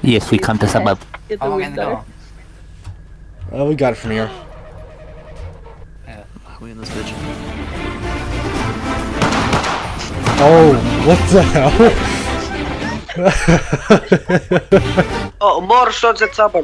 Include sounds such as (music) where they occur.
Yes, we come to suburb. Get the How long weed can go? We got it from here. We in this bitch. Oh, what the hell? (laughs) Oh, more shots at suburb.